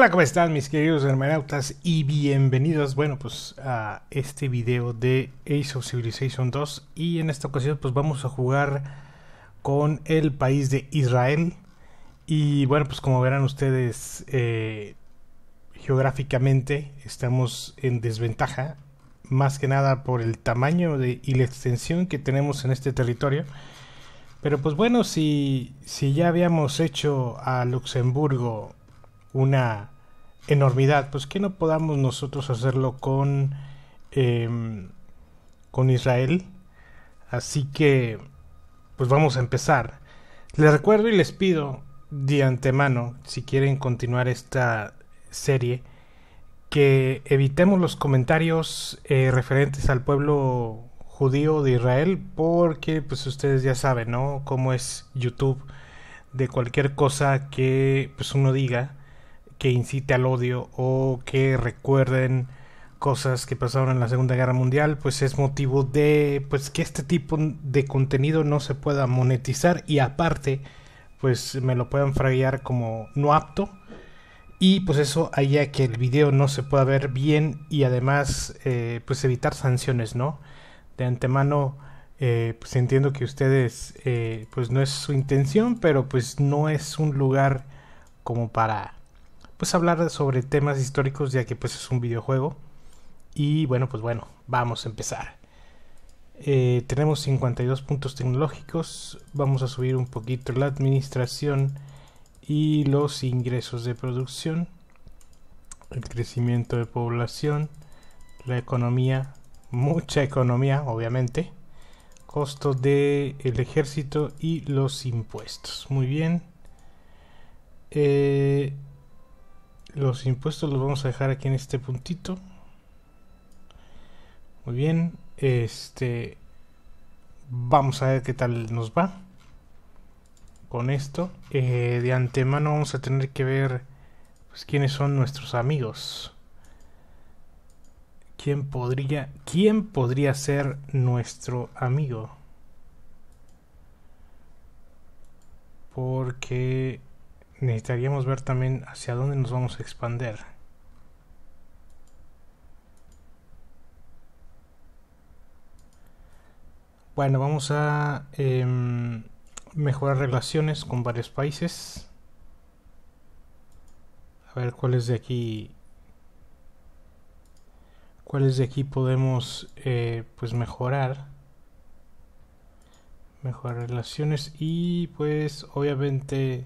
Hola, ¿cómo están mis queridos hermanautas? Y bienvenidos, bueno, pues a este video de Ace of Civilization 2 y en esta ocasión pues vamos a jugar con el país de Israel y bueno, pues como verán ustedes, eh, geográficamente estamos en desventaja, más que nada por el tamaño y la extensión que tenemos en este territorio. Pero pues bueno, si, si ya habíamos hecho a Luxemburgo una enormidad, pues que no podamos nosotros hacerlo con, em, con Israel. Así que, pues vamos a empezar. Les recuerdo y les pido de antemano, si quieren continuar esta serie, que evitemos los comentarios eh, referentes al pueblo judío de Israel porque pues ustedes ya saben, ¿no? Cómo es YouTube de cualquier cosa que pues uno diga que incite al odio o que recuerden cosas que pasaron en la Segunda Guerra Mundial, pues es motivo de pues que este tipo de contenido no se pueda monetizar y aparte pues me lo puedan fraguear como no apto y pues eso haría que el video no se pueda ver bien y además eh, pues evitar sanciones, ¿no? de antemano eh, pues entiendo que ustedes eh, pues no es su intención pero pues no es un lugar como para pues hablar sobre temas históricos ya que pues es un videojuego y bueno pues bueno vamos a empezar eh, tenemos 52 puntos tecnológicos vamos a subir un poquito la administración y los ingresos de producción el crecimiento de población la economía mucha economía, obviamente. Costo del el ejército y los impuestos. Muy bien. Eh, los impuestos los vamos a dejar aquí en este puntito. Muy bien. Este. Vamos a ver qué tal nos va. Con esto. Eh, de antemano vamos a tener que ver pues, quiénes son nuestros amigos. ¿Quién podría, quién podría ser nuestro amigo? Porque necesitaríamos ver también hacia dónde nos vamos a expander. Bueno, vamos a em, mejorar relaciones con varios países. A ver cuáles de aquí cuáles de aquí podemos eh, pues mejorar mejorar relaciones y pues obviamente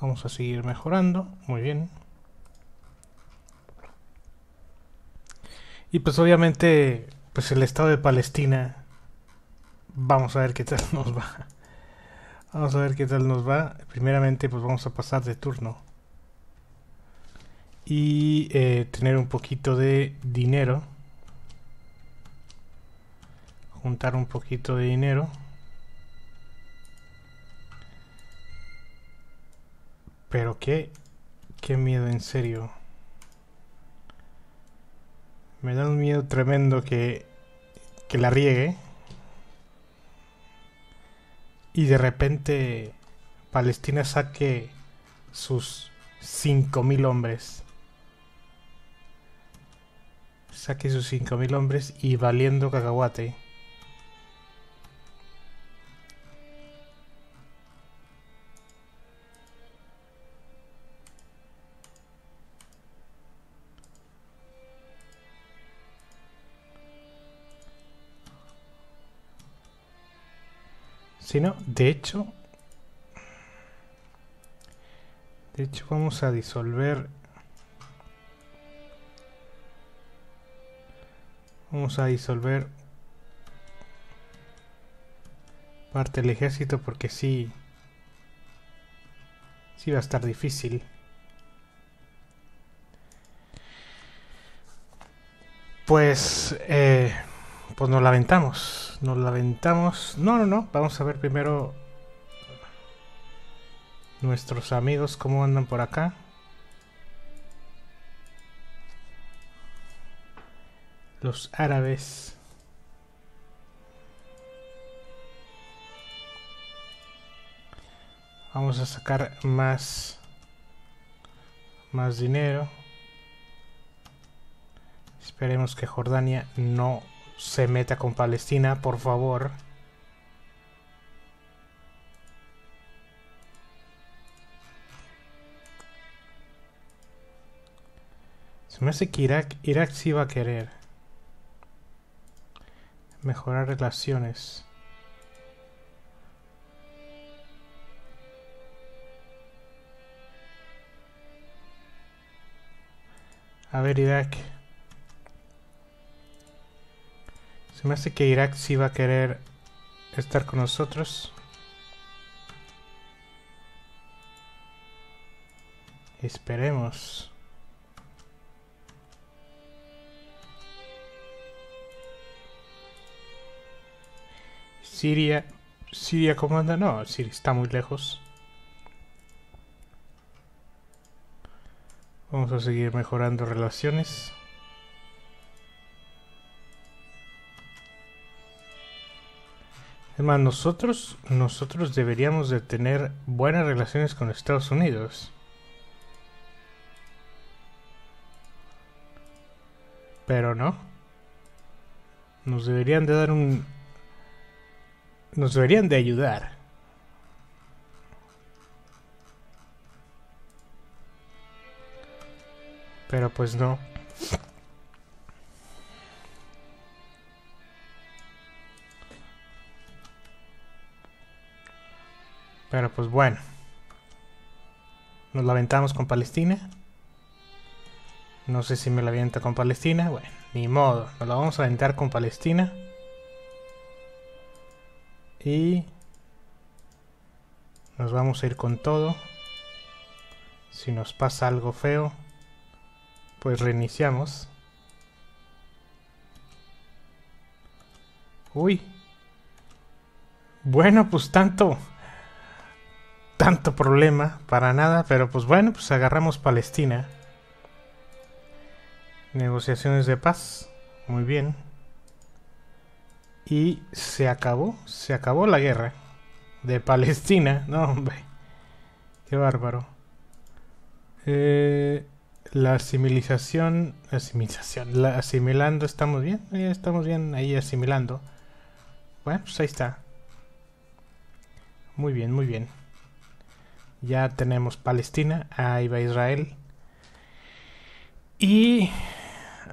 vamos a seguir mejorando. Muy bien. Y pues obviamente pues el estado de Palestina vamos a ver qué tal nos va. Vamos a ver qué tal nos va. Primeramente pues vamos a pasar de turno. Y eh, tener un poquito de dinero. Juntar un poquito de dinero pero qué qué miedo en serio. Me da un miedo tremendo que que la riegue. Y de repente Palestina saque sus 5.000 hombres. Saque sus 5.000 hombres y valiendo cacahuate. Si no, de hecho, de hecho vamos a disolver Vamos a disolver parte del ejército porque sí, sí va a estar difícil. Pues, eh, pues nos lamentamos, nos lamentamos. No, no, no, vamos a ver primero nuestros amigos cómo andan por acá. los árabes Vamos a sacar más más dinero. Esperemos que Jordania no se meta con Palestina, por favor. Se me hace que Irak, Irak sí va a querer mejorar relaciones. A ver, Irak. Se me hace que Irak sí va a querer estar con nosotros. Esperemos. Siria. Siria comanda. No, Siria está muy lejos. Vamos a seguir mejorando relaciones. Es más, nosotros, nosotros deberíamos de tener buenas relaciones con Estados Unidos. Pero no. Nos deberían de dar un... Nos deberían de ayudar. Pero pues no. Pero pues bueno. Nos la aventamos con Palestina. No sé si me la avienta con Palestina. Bueno, ni modo. Nos la vamos a aventar con Palestina. Y nos vamos a ir con todo. Si nos pasa algo feo, pues reiniciamos. Uy. Bueno, pues tanto. Tanto problema para nada, pero pues bueno, pues agarramos Palestina. Negociaciones de paz. Muy bien. Y se acabó, se acabó la guerra de Palestina. No, hombre. Qué bárbaro. Eh, la asimilización, asimilización, la asimilando, estamos bien, estamos bien ahí asimilando. Bueno, pues ahí está. Muy bien, muy bien. Ya tenemos Palestina, ahí va Israel. Y,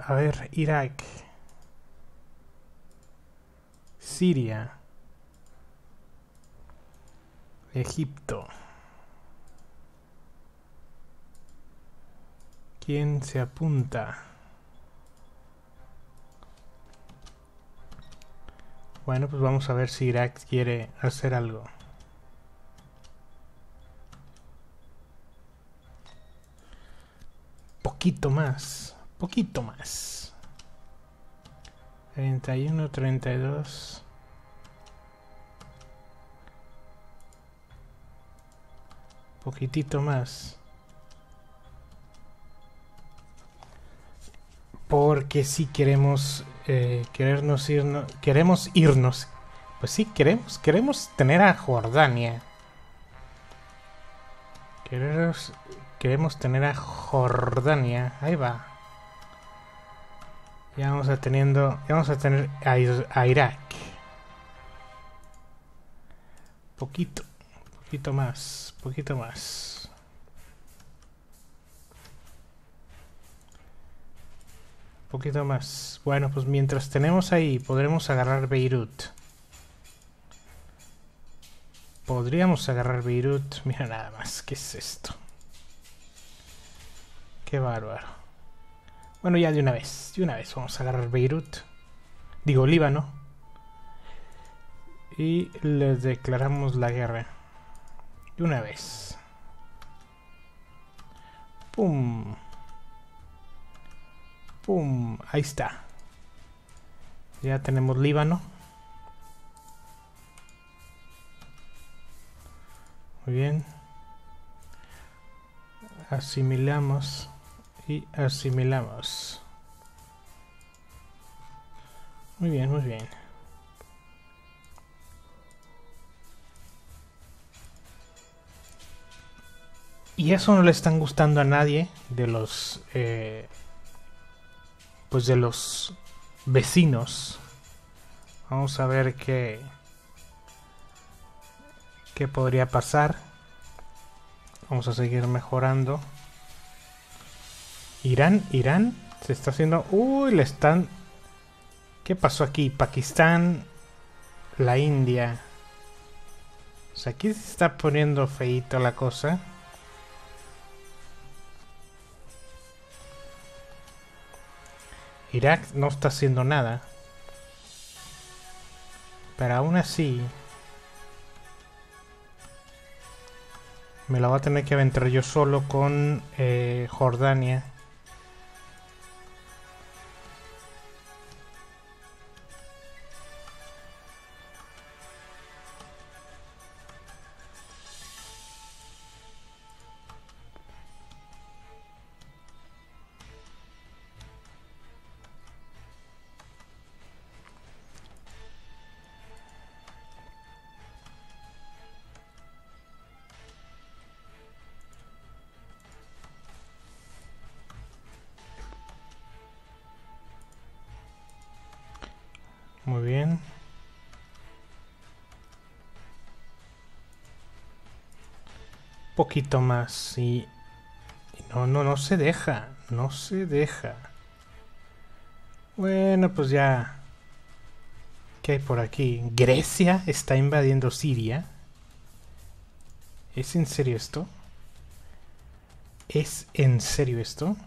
a ver, Irak. Siria. Egipto. ¿Quién se apunta? Bueno, pues vamos a ver si Irak quiere hacer algo. Poquito más, poquito más. 31, 32. Poquitito más. porque si queremos eh, querernos irnos, queremos irnos, pues sí queremos, queremos tener a Jordania. Queremos, queremos tener a Jordania, ahí va. Ya vamos a teniendo, ya vamos a tener a, a Irak. Poquito, poquito más, poquito más. poquito más. Bueno, pues mientras tenemos ahí, podremos agarrar Beirut. Podríamos agarrar Beirut. Mira nada más, ¿qué es esto? Qué bárbaro. Bueno, ya de una vez, de una vez vamos a agarrar Beirut. Digo, Líbano. Y les declaramos la guerra. De una vez. ¡Pum! ¡Pum! Ahí está. Ya tenemos Líbano. Muy bien. Asimilamos y asimilamos. Muy bien, muy bien. Y eso no le están gustando a nadie de los... Eh, pues de los vecinos. Vamos a ver qué... ¿Qué podría pasar? Vamos a seguir mejorando. Irán, Irán se está haciendo... Uy, le están... ¿Qué pasó aquí? Pakistán, la India. O sea, aquí se está poniendo feito la cosa. Irak no está haciendo nada. Pero aún así... Me la voy a tener que aventar yo solo con eh, Jordania. Poquito más y... No, no, no se deja. No se deja. Bueno, pues ya... ¿Qué hay por aquí? Grecia está invadiendo Siria. ¿Es en serio esto? ¿Es en serio esto?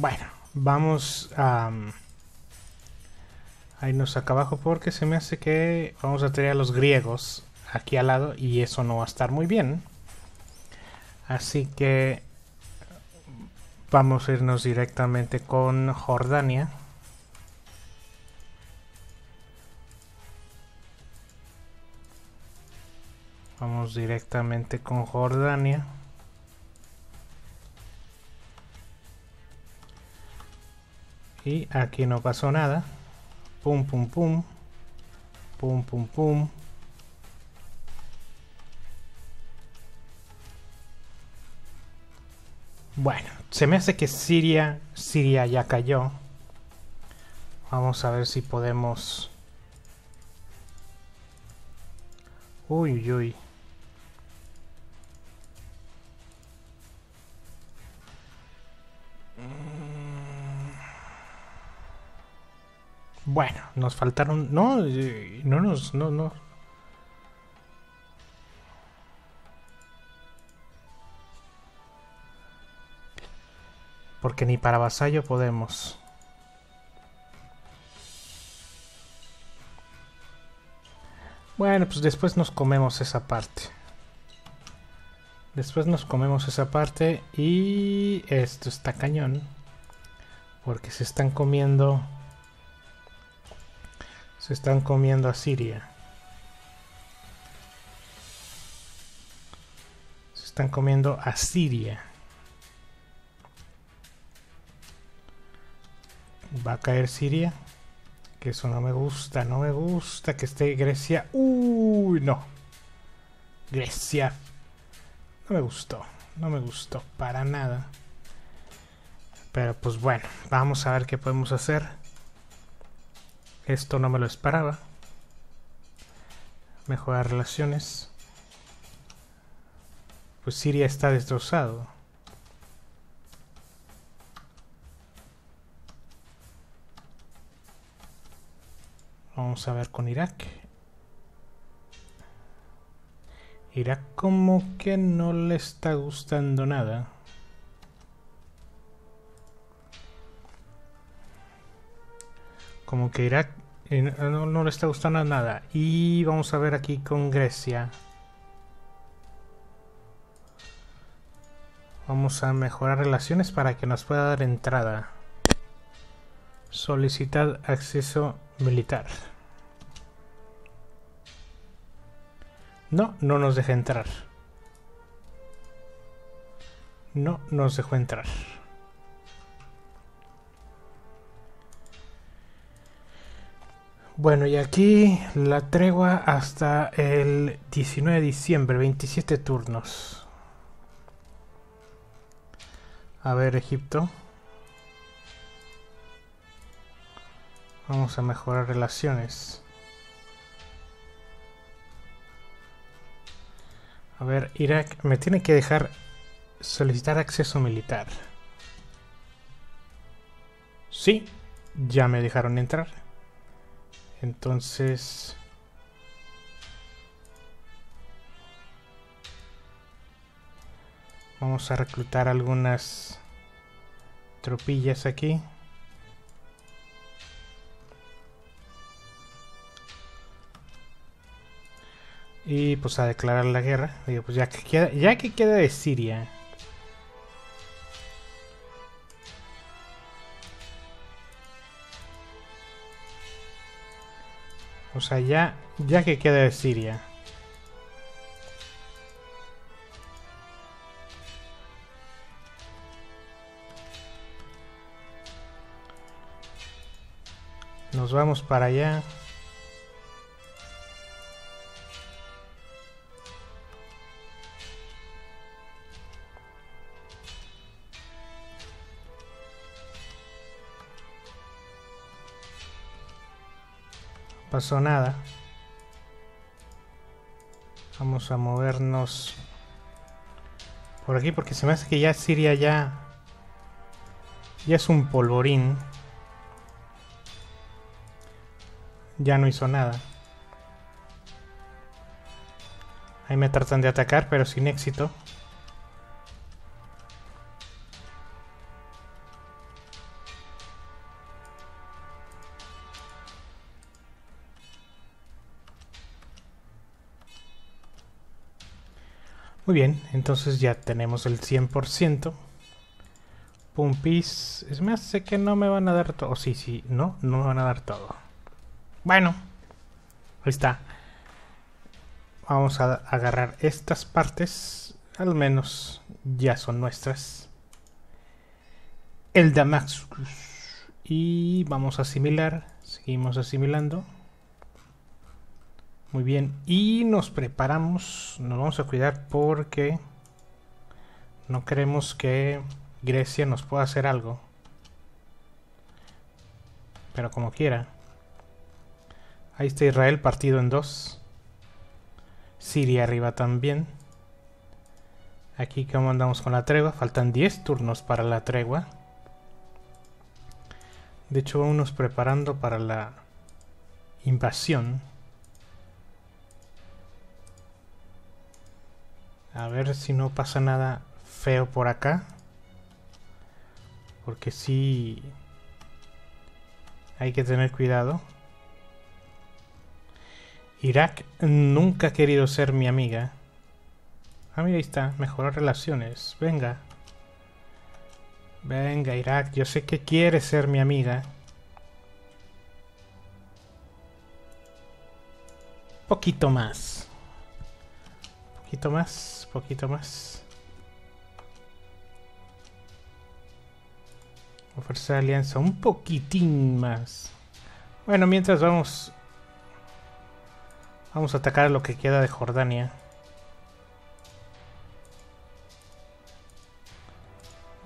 Bueno, vamos a, a irnos acá abajo porque se me hace que vamos a tener a los griegos aquí al lado y eso no va a estar muy bien. Así que vamos a irnos directamente con Jordania. Vamos directamente con Jordania. Y aquí no pasó nada. Pum, pum, pum. Pum, pum, pum. Bueno, se me hace que Siria, Siria ya cayó. Vamos a ver si podemos... Uy, uy, uy. Bueno, nos faltaron... No, no nos... No, no. Porque ni para vasallo podemos. Bueno, pues después nos comemos esa parte. Después nos comemos esa parte y esto está cañón. Porque se están comiendo se están comiendo a Siria. Se están comiendo a Siria. Va a caer Siria. Que eso no me gusta, no me gusta que esté Grecia. Uy, no. Grecia. No me gustó, no me gustó para nada. Pero pues bueno, vamos a ver qué podemos hacer. Esto no me lo esperaba. Mejorar relaciones. Pues Siria está destrozado. Vamos a ver con Irak. Irak como que no le está gustando nada. Como que Irak no, le está gustando nada. Y vamos a ver aquí con Grecia. Vamos a mejorar relaciones para que nos pueda dar entrada. Solicitar acceso militar. No, no nos deja entrar. No nos dejó entrar. Bueno, y aquí la tregua hasta el 19 de diciembre, 27 turnos. A ver, Egipto. Vamos a mejorar relaciones. A ver, Irak me tiene que dejar solicitar acceso militar. Sí, ya me dejaron entrar. Entonces... Vamos a reclutar algunas tropillas aquí. Y pues a declarar la guerra. Pues ya que queda, ya que queda de Siria. O sea, ya, ya que queda de Siria. Nos vamos para allá. Pasó nada. Vamos a movernos por aquí porque se me hace que ya Siria ya ya es un polvorín. Ya no hizo nada. Ahí me tratan de atacar, pero sin éxito. Muy bien, entonces ya tenemos el 100%. Pumpis. Es me hace que no me van a dar todo. Sí, sí, no, no me van a dar todo. Bueno, ahí está. Vamos a agarrar estas partes. Al menos ya son nuestras. El Damascus. Y vamos a asimilar. Seguimos asimilando. Muy bien, y nos preparamos, nos vamos a cuidar porque no queremos que Grecia nos pueda hacer algo. Pero como quiera. Ahí está Israel partido en dos. Siria arriba también. Aquí como andamos con la tregua. Faltan 10 turnos para la tregua. De hecho vamos preparando para la invasión. A ver si no pasa nada feo por acá. Porque sí... Hay que tener cuidado. Irak nunca ha querido ser mi amiga. Ah, mira, ahí está. Mejorar relaciones. Venga. Venga, Irak. Yo sé que quiere ser mi amiga. Poquito más. Poquito más poquito más. Ofrecer alianza un poquitín más. Bueno, mientras vamos... Vamos a atacar lo que queda de Jordania.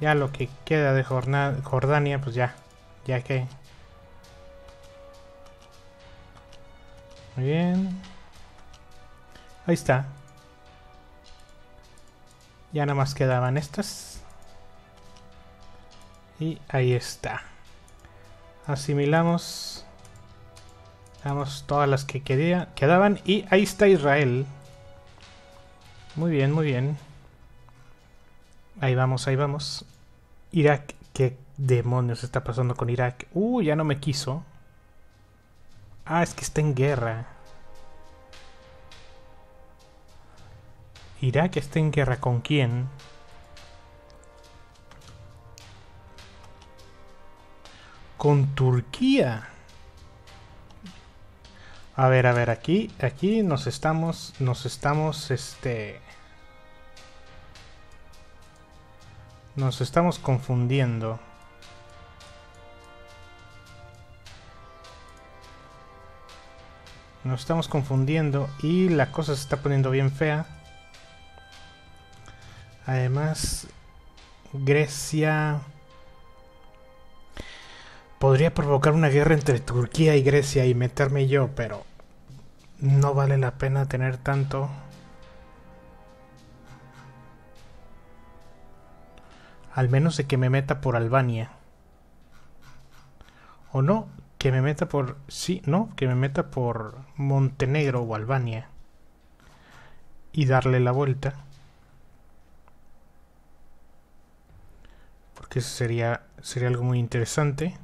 Ya lo que queda de Jordania, pues ya. Ya que... Muy bien. Ahí está. Ya nada más quedaban estas. Y ahí está. Asimilamos. Damos todas las que quedaban. Y ahí está Israel. Muy bien, muy bien. Ahí vamos, ahí vamos. Irak, ¿qué demonios está pasando con Irak? Uh, ya no me quiso. Ah, es que está en guerra. ¿Irak está en guerra con quién? Con Turquía. A ver, a ver, aquí, aquí nos estamos, nos estamos, este... Nos estamos confundiendo. Nos estamos confundiendo y la cosa se está poniendo bien fea. Además, Grecia podría provocar una guerra entre Turquía y Grecia y meterme yo, pero no vale la pena tener tanto. Al menos de que me meta por Albania. O no, que me meta por... Sí, no, que me meta por Montenegro o Albania. Y darle la vuelta. Porque eso sería, sería algo muy interesante.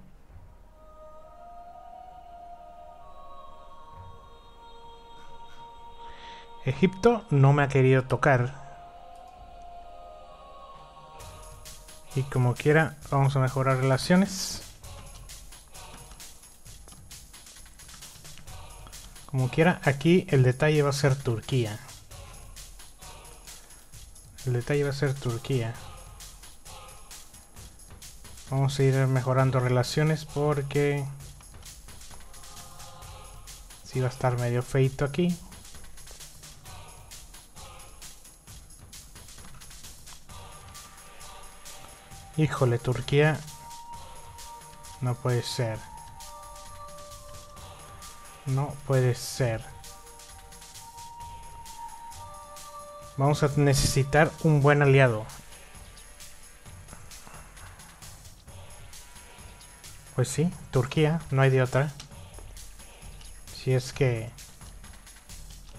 Egipto no me ha querido tocar. Y como quiera, vamos a mejorar relaciones. Como quiera, aquí el detalle va a ser Turquía. El detalle va a ser Turquía. Vamos a ir mejorando relaciones porque... Si va a estar medio feito aquí. Híjole, Turquía. No puede ser. No puede ser. Vamos a necesitar un buen aliado. Pues sí, Turquía, no hay de otra. Si es que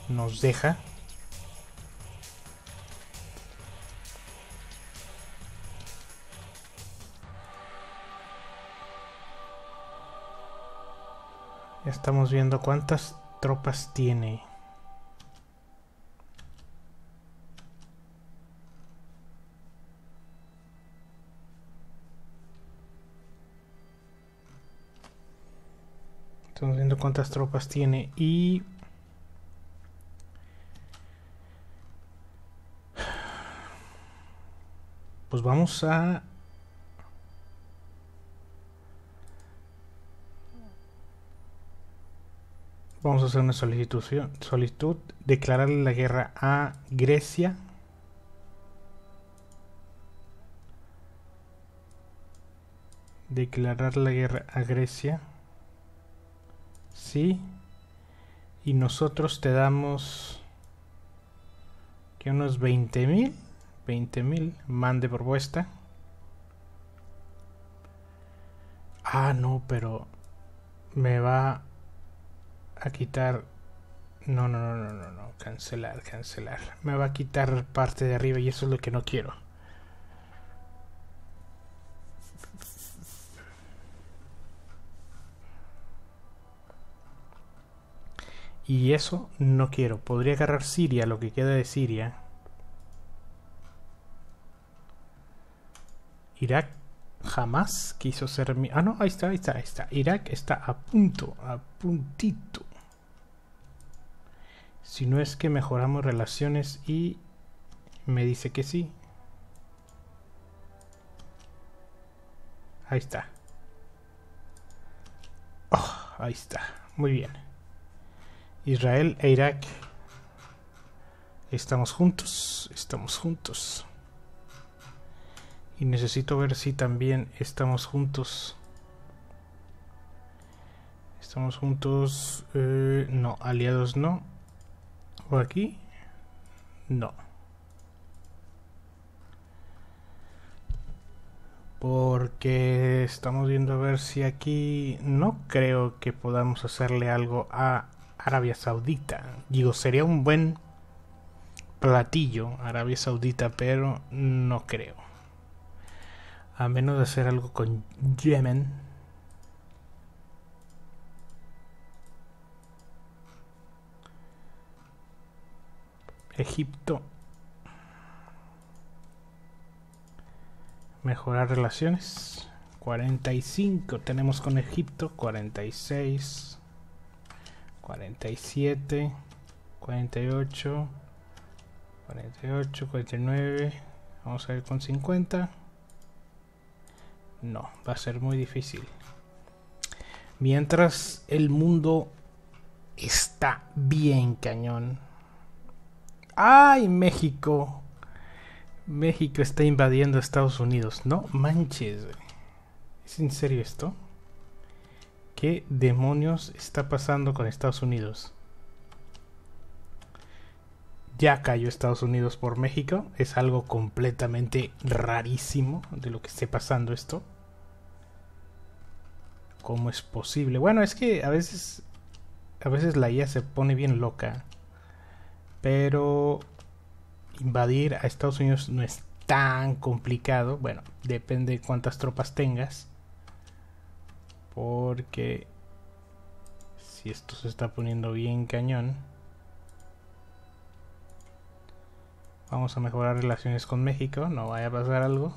nos deja. Estamos viendo cuántas tropas tiene. Estamos viendo cuántas tropas tiene y... Pues vamos a Vamos a hacer una solicitud, solicitud, declararle la guerra a Grecia. Declarar la guerra a Grecia. Sí. Y nosotros te damos que unos 20 mil. 20 mil. Mande propuesta. Ah, no, pero me va a quitar... No, no, no, no, no, no, cancelar, cancelar. Me va a quitar parte de arriba y eso es lo que no quiero. Y eso no quiero. Podría agarrar Siria, lo que queda de Siria. Irak jamás quiso ser mi... Ah, no, ahí está, ahí está, ahí está. Irak está a punto, a puntito si no es que mejoramos relaciones y me dice que sí. Ahí está. Oh, ahí está. Muy bien. Israel e Irak. Estamos juntos. Estamos juntos. Y necesito ver si también estamos juntos. Estamos juntos. Eh, no, aliados no aquí? No. Porque estamos viendo a ver si aquí no creo que podamos hacerle algo a Arabia Saudita. Digo, sería un buen platillo Arabia Saudita, pero no creo. A menos de hacer algo con Yemen. Egipto. Mejorar relaciones. 45 tenemos con Egipto. 46. 47. 48. 48. 49. Vamos a ver con 50. No, va a ser muy difícil. Mientras el mundo está bien cañón. ¡Ay, México! México está invadiendo Estados Unidos. No manches. ¿Es en serio esto? ¿Qué demonios está pasando con Estados Unidos? Ya cayó Estados Unidos por México. Es algo completamente rarísimo de lo que esté pasando esto. ¿Cómo es posible? Bueno, es que a veces a veces la IA se pone bien loca. Pero invadir a Estados Unidos no es tan complicado. Bueno, depende de cuántas tropas tengas. Porque si esto se está poniendo bien cañón. Vamos a mejorar relaciones con México. No vaya a pasar algo.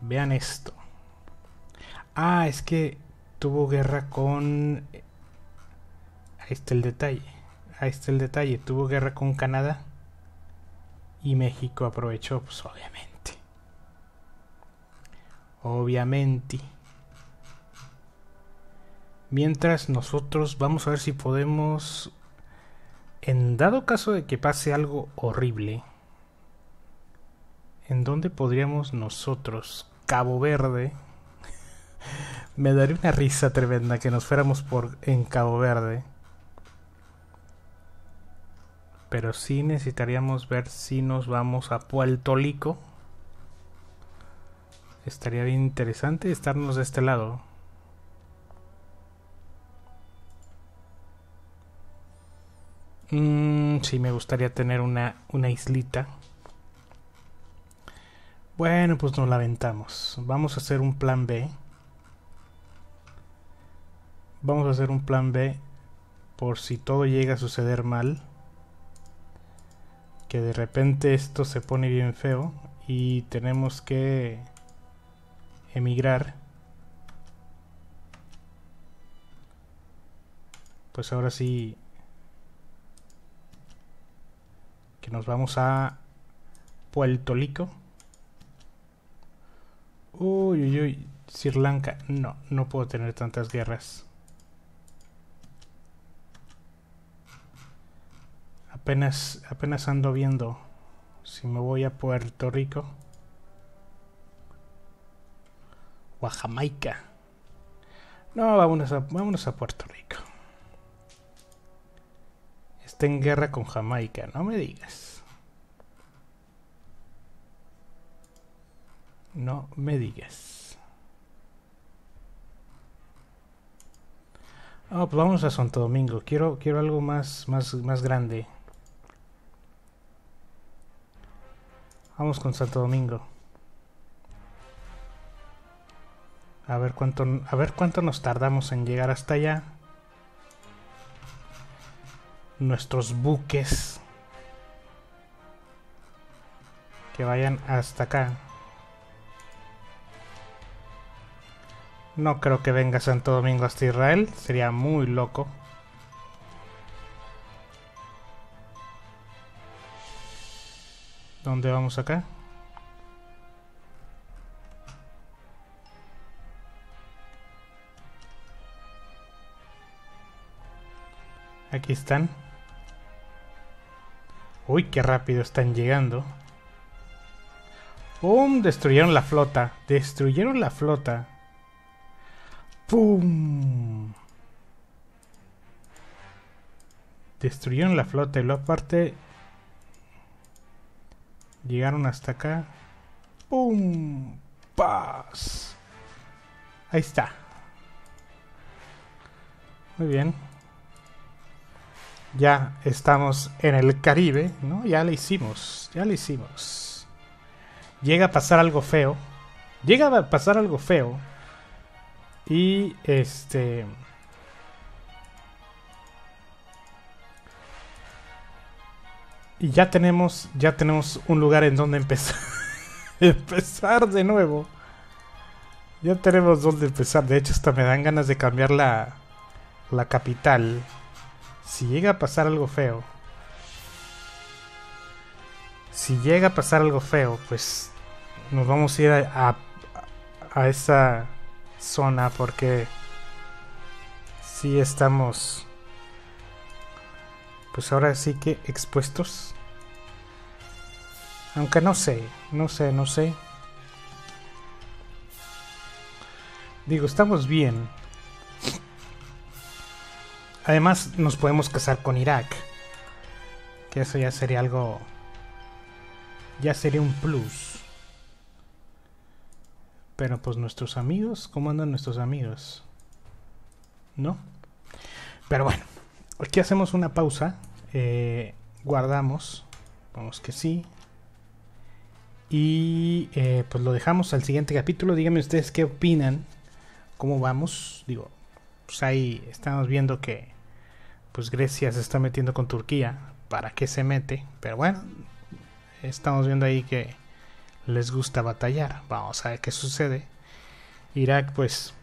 Vean esto. Ah, es que tuvo guerra con... Ahí está el detalle. Ahí está el detalle. Tuvo guerra con Canadá. Y México aprovechó, pues obviamente. Obviamente. Mientras nosotros vamos a ver si podemos... En dado caso de que pase algo horrible. ¿En dónde podríamos nosotros, Cabo Verde, me daría una risa tremenda que nos fuéramos por en Cabo Verde. Pero sí necesitaríamos ver si nos vamos a Puerto Rico. Estaría bien interesante estarnos de este lado. Mm, sí, me gustaría tener una, una islita. Bueno, pues nos la. Vamos a hacer un plan B. Vamos a hacer un plan B por si todo llega a suceder mal. Que de repente esto se pone bien feo y tenemos que emigrar. Pues ahora sí que nos vamos a Puerto Rico. Uy, uy, uy, Sri Lanka. No, no puedo tener tantas guerras. Apenas, apenas ando viendo si me voy a Puerto Rico o a Jamaica. No, vámonos a, vámonos a Puerto Rico. Está en guerra con Jamaica, no me digas. No me digas. Ah, pues vamos a Santo Domingo. Quiero, quiero algo más, más, más grande. Vamos con Santo Domingo. A ver cuánto, a ver cuánto nos tardamos en llegar hasta allá. Nuestros buques que vayan hasta acá. No creo que venga Santo Domingo hasta Israel, sería muy loco. ¿Dónde vamos acá? Aquí están. Uy, qué rápido están llegando. ¡Pum! Destruyeron la flota. Destruyeron la flota. ¡Pum! Destruyeron la flota y luego aparte Llegaron hasta acá. ¡Pum! ¡Paz! Ahí está. Muy bien. Ya estamos en el Caribe, ¿no? Ya lo hicimos, ya lo hicimos. Llega a pasar algo feo. Llega a pasar algo feo. Y este... Y ya tenemos, ya tenemos un lugar en donde empezar. empezar de nuevo. Ya tenemos donde empezar. De hecho, hasta me dan ganas de cambiar la, la capital. Si llega a pasar algo feo. Si llega a pasar algo feo, pues nos vamos a ir a, a, esa zona porque sí estamos pues ahora sí que expuestos. Aunque no sé, no sé, no sé. Digo, estamos bien. Además, nos podemos casar con Irak. Que eso ya sería algo... Ya sería un plus. Pero pues nuestros amigos, ¿cómo andan nuestros amigos? ¿No? Pero bueno, aquí hacemos una pausa. Eh, guardamos. Vamos que sí. Y eh, pues lo dejamos al siguiente capítulo. Díganme ustedes qué opinan. ¿Cómo vamos? Digo, pues ahí estamos viendo que pues Grecia se está metiendo con Turquía. ¿Para qué se mete? Pero bueno, estamos viendo ahí que les gusta batallar. Vamos a ver qué sucede. Irak, pues,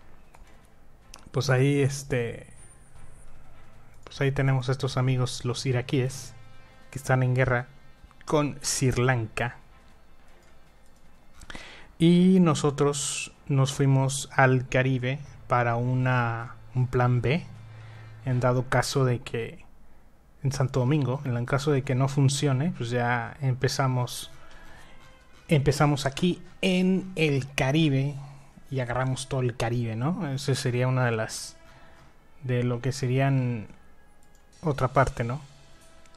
pues ahí este, pues ahí tenemos a estos amigos, los iraquíes, que están en guerra con Sri Lanka. Y nosotros nos fuimos al Caribe para una, un plan B, en dado caso de que en Santo Domingo, en el caso de que no funcione, pues ya empezamos empezamos aquí en el Caribe y agarramos todo el Caribe, ¿no? Ese sería una de las de lo que serían otra parte, ¿no?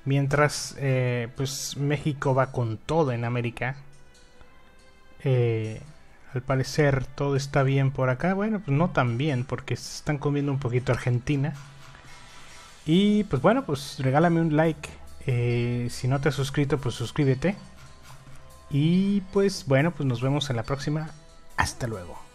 Mientras, eh, pues México va con todo en América. Eh, al parecer todo está bien por acá. Bueno, pues no tan bien porque se están comiendo un poquito Argentina. Y pues bueno, pues regálame un like. Eh, si no te has suscrito, pues suscríbete. Y pues bueno, pues nos vemos en la próxima. Hasta luego.